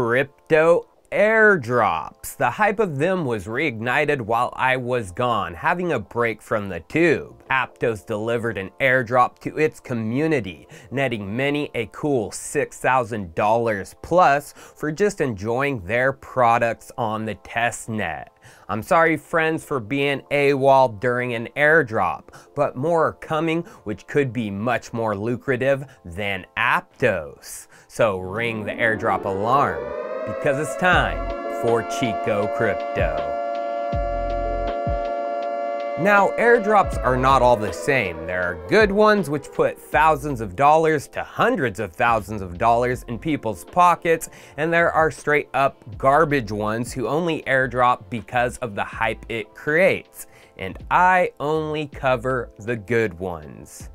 crypto airdrops. The hype of them was reignited while I was gone, having a break from the tube. Aptos delivered an airdrop to its community, netting many a cool $6,000 plus for just enjoying their products on the testnet. I'm sorry friends for being AWOL during an airdrop, but more are coming which could be much more lucrative than Aptos. So ring the airdrop alarm because it's time for Chico Crypto. Now, airdrops are not all the same. There are good ones which put thousands of dollars to hundreds of thousands of dollars in people's pockets, and there are straight up garbage ones who only airdrop because of the hype it creates. And I only cover the good ones.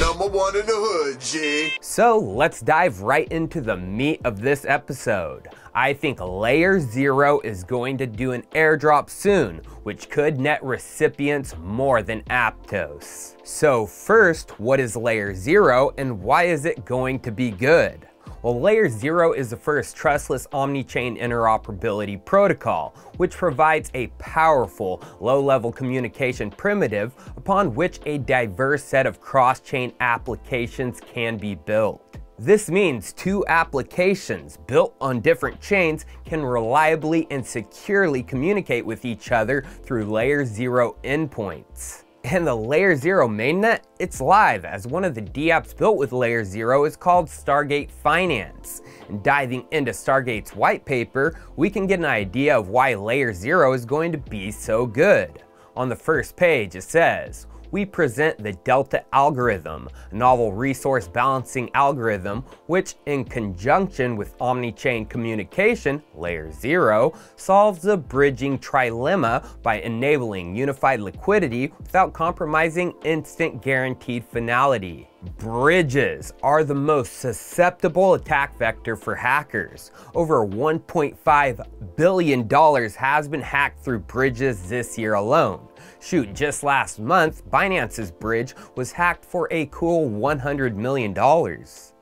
Number one in the hood, G. So let's dive right into the meat of this episode. I think Layer Zero is going to do an airdrop soon, which could net recipients more than Aptos. So first, what is Layer Zero and why is it going to be good? Well, Layer 0 is the first trustless omni-chain interoperability protocol, which provides a powerful, low-level communication primitive upon which a diverse set of cross-chain applications can be built. This means two applications built on different chains can reliably and securely communicate with each other through Layer 0 endpoints. And the Layer 0 mainnet, it's live as one of the dApps built with Layer 0 is called Stargate Finance. And diving into Stargate's white paper, we can get an idea of why Layer 0 is going to be so good. On the first page it says, we present the Delta algorithm, a novel resource balancing algorithm which, in conjunction with omni-chain communication, layer 0, solves the bridging trilemma by enabling unified liquidity without compromising instant guaranteed finality. Bridges are the most susceptible attack vector for hackers. Over $1.5 billion has been hacked through bridges this year alone. Shoot, just last month, Binance's bridge was hacked for a cool $100 million.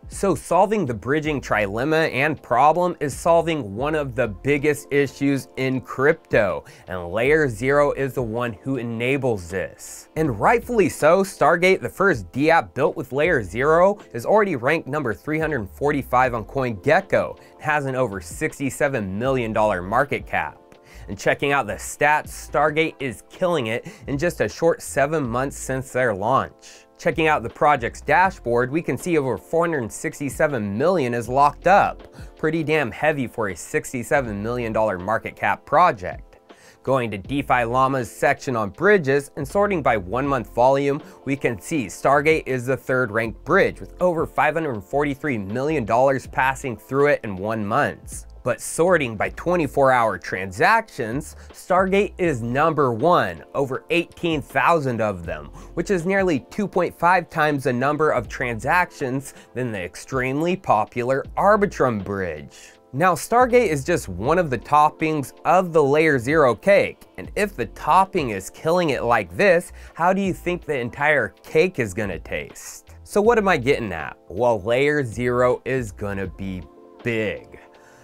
So solving the bridging trilemma and problem is solving one of the biggest issues in crypto, and Layer 0 is the one who enables this. And rightfully so, Stargate, the first dApp built with Layer 0, is already ranked number 345 on CoinGecko and has an over $67 million market cap. And checking out the stats, Stargate is killing it in just a short seven months since their launch. Checking out the project's dashboard, we can see over 467 million is locked up. Pretty damn heavy for a $67 million market cap project. Going to DeFi Llama's section on bridges and sorting by one month volume, we can see Stargate is the third ranked bridge with over $543 million passing through it in one month. But sorting by 24 hour transactions, Stargate is number one, over 18,000 of them, which is nearly 2.5 times the number of transactions than the extremely popular Arbitrum bridge. Now Stargate is just one of the toppings of the layer zero cake, and if the topping is killing it like this, how do you think the entire cake is gonna taste? So what am I getting at? Well, layer zero is gonna be big.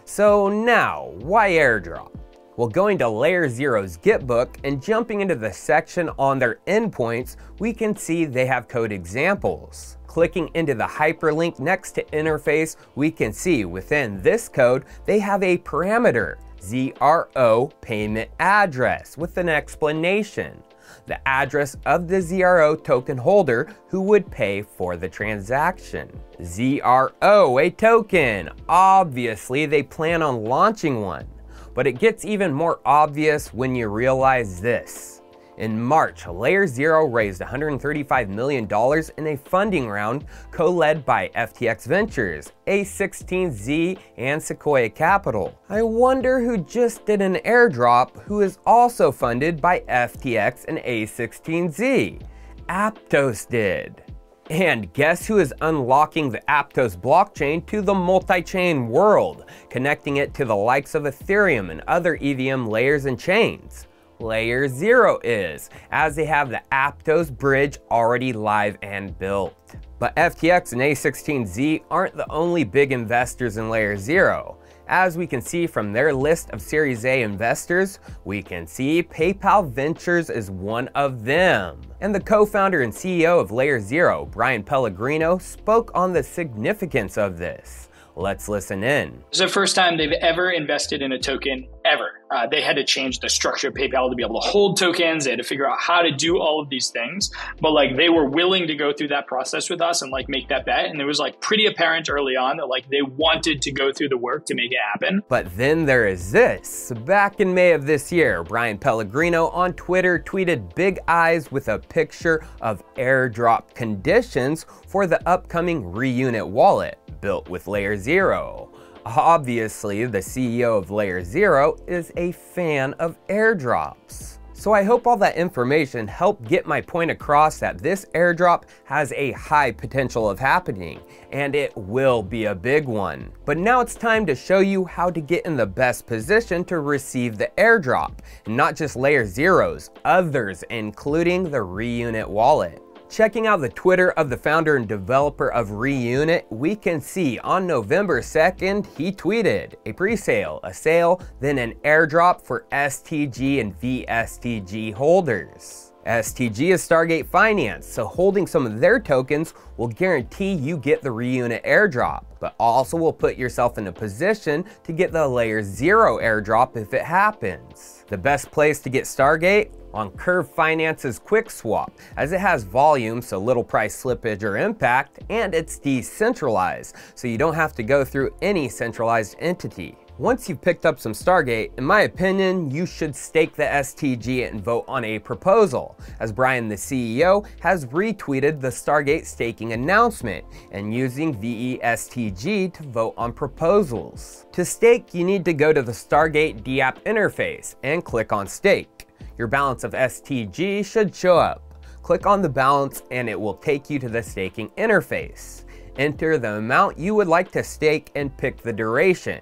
So now, why airdrop? Well, going to Layer Zero's Gitbook and jumping into the section on their endpoints, we can see they have code examples. Clicking into the hyperlink next to interface, we can see within this code, they have a parameter, ZRO payment address with an explanation the address of the ZRO token holder who would pay for the transaction. ZRO, a token. Obviously, they plan on launching one. But it gets even more obvious when you realize this. In March, Layer Zero raised $135 million in a funding round co-led by FTX Ventures, A16Z, and Sequoia Capital. I wonder who just did an airdrop who is also funded by FTX and A16Z. Aptos did. And guess who is unlocking the Aptos blockchain to the multi-chain world, connecting it to the likes of Ethereum and other EVM layers and chains? Layer 0 is, as they have the Aptos bridge already live and built. But FTX and A16Z aren't the only big investors in Layer 0. As we can see from their list of Series A investors, we can see PayPal Ventures is one of them. And the co-founder and CEO of Layer Zero, Brian Pellegrino, spoke on the significance of this. Let's listen in. It's the first time they've ever invested in a token ever. Uh, they had to change the structure of PayPal to be able to hold tokens. They had to figure out how to do all of these things. But like they were willing to go through that process with us and like make that bet. And it was like pretty apparent early on that like they wanted to go through the work to make it happen. But then there is this. Back in May of this year, Brian Pellegrino on Twitter tweeted big eyes with a picture of airdrop conditions for the upcoming Reunit wallet built with Layer Zero. Obviously, the CEO of Layer Zero is a fan of airdrops. So I hope all that information helped get my point across that this airdrop has a high potential of happening, and it will be a big one. But now it's time to show you how to get in the best position to receive the airdrop, not just Layer Zero's, others including the Reunit wallet. Checking out the Twitter of the founder and developer of Reunit, we can see on November 2nd, he tweeted a pre-sale, a sale, then an airdrop for STG and VSTG holders. STG is Stargate Finance, so holding some of their tokens will guarantee you get the Reunit airdrop, but also will put yourself in a position to get the Layer Zero airdrop if it happens. The best place to get Stargate? on Curve Finance's Quick Swap, as it has volume, so little price slippage or impact, and it's decentralized, so you don't have to go through any centralized entity. Once you've picked up some Stargate, in my opinion, you should stake the STG and vote on a proposal, as Brian the CEO has retweeted the Stargate staking announcement and using VESTG to vote on proposals. To stake, you need to go to the Stargate DApp interface and click on stake your balance of STG should show up. Click on the balance and it will take you to the staking interface. Enter the amount you would like to stake and pick the duration.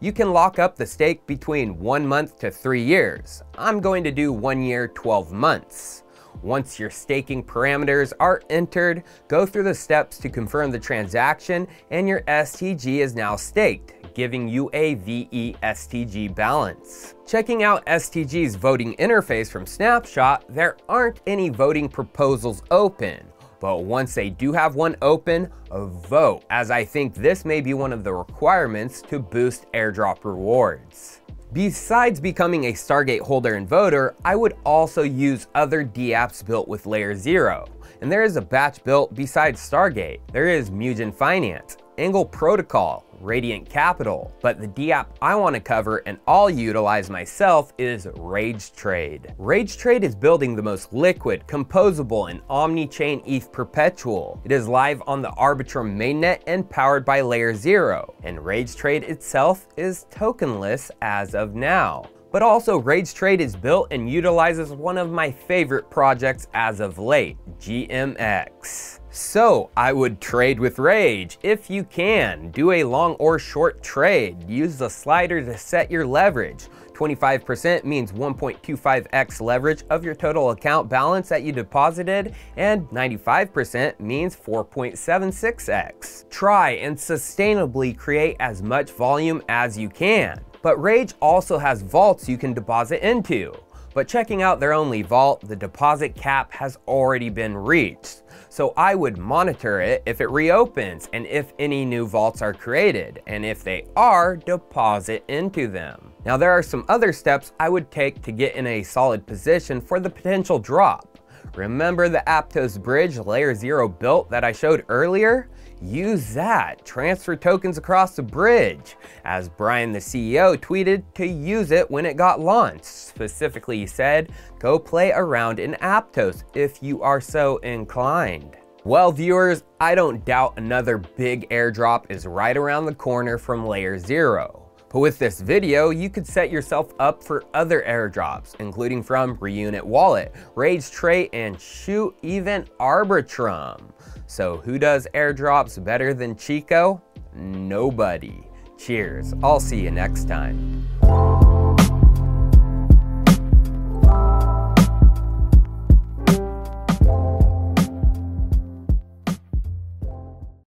You can lock up the stake between one month to three years. I'm going to do one year, 12 months. Once your staking parameters are entered, go through the steps to confirm the transaction and your STG is now staked giving you a VESTG balance. Checking out STG's voting interface from Snapshot, there aren't any voting proposals open. But once they do have one open, vote, as I think this may be one of the requirements to boost airdrop rewards. Besides becoming a Stargate holder and voter, I would also use other DApps built with Layer Zero. And there is a batch built besides Stargate. There is Mugen Finance, Angle Protocol, Radiant Capital, but the DApp I want to cover and I'll utilize myself is Rage Trade. Rage Trade is building the most liquid, composable, and omni-chain ETH perpetual. It is live on the Arbitrum mainnet and powered by Layer Zero, and Rage Trade itself is tokenless as of now. But also Rage Trade is built and utilizes one of my favorite projects as of late, GMX. So I would trade with Rage if you can. Do a long or short trade. Use the slider to set your leverage. 25% means 1.25x leverage of your total account balance that you deposited, and 95% means 4.76x. Try and sustainably create as much volume as you can. But Rage also has vaults you can deposit into. But checking out their only vault, the deposit cap has already been reached so I would monitor it if it reopens and if any new vaults are created, and if they are, deposit into them. Now there are some other steps I would take to get in a solid position for the potential drop. Remember the Aptos bridge layer 0 built that I showed earlier? Use that. Transfer tokens across the bridge. As Brian the CEO tweeted to use it when it got launched. Specifically he said, go play around in Aptos if you are so inclined. Well viewers, I don't doubt another big airdrop is right around the corner from layer 0. But with this video, you could set yourself up for other airdrops, including from Reunit Wallet, Rage Trade, and shoot, even Arbitrum. So who does airdrops better than Chico? Nobody. Cheers. I'll see you next time.